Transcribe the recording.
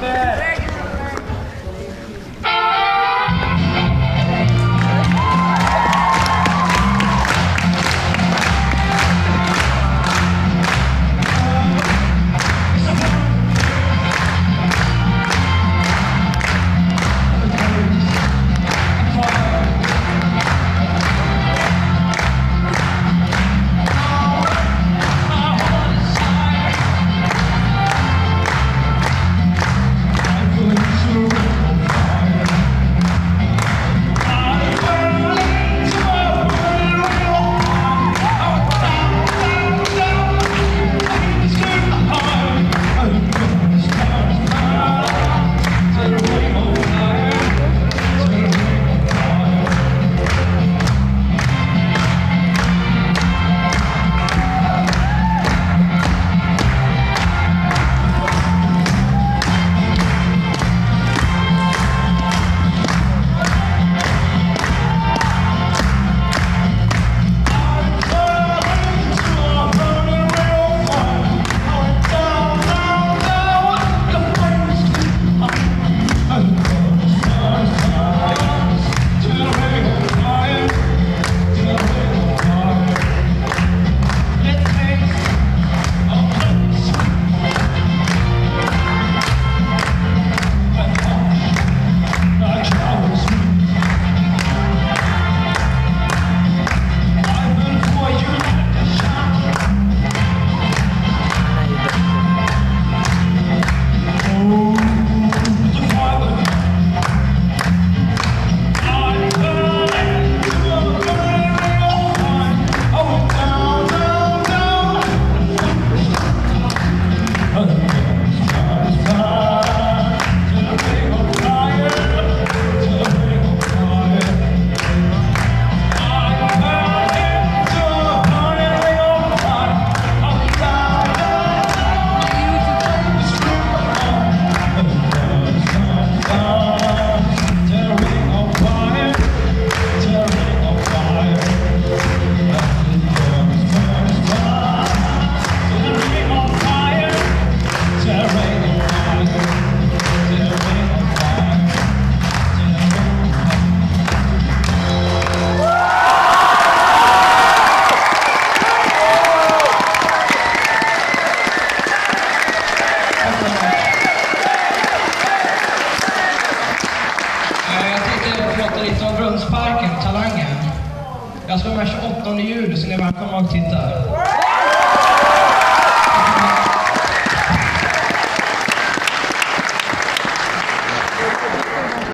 对 Jag ska med 28 juli så ni är välkomna och titta.